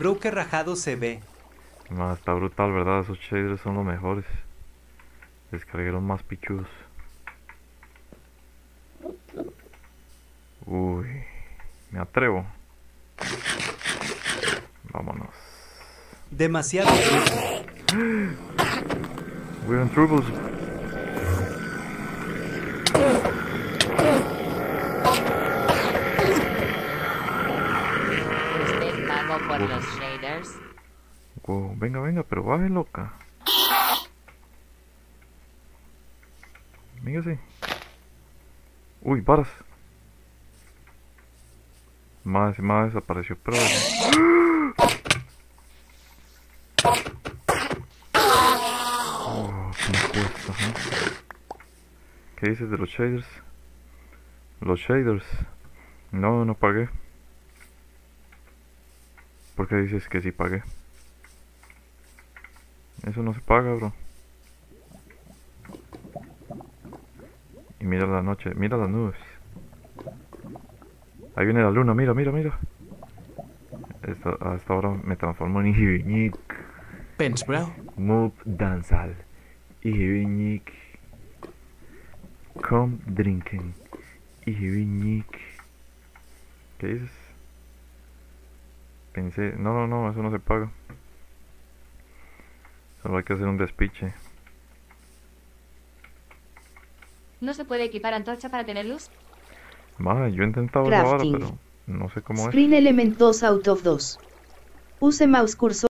Bro, qué rajado se ve. Ma, está brutal, ¿verdad? Esos shaders son los mejores. Descargué los más pichudos. Uy, me atrevo. Vámonos. Demasiado. We're in troubles. Los shaders? Wow, venga, venga, pero baje loca. Sí. Uy, paras. Más, más desapareció, pero. Oh, qué ¿eh? ¿Qué dices de los shaders? Los shaders. No, no pagué. ¿Por qué dices que sí pagué? Eso no se paga, bro. Y mira la noche, mira las nubes. Ahí viene la luna, mira, mira, mira. Esta, hasta ahora me transformo en Ihibiñik. Pens, bro. Move dansal. Ihibiñik. Come drinking. Ihibiñik. ¿Qué dices? Pensé, no, no, no, eso no se paga. Solo hay que hacer un despiche. ¿No se puede equipar antorcha para tener luz? Madre, yo he intentado eso ahora, Crafting. pero no sé cómo es. Screen Element 2 out of 2. Use mouse cursor.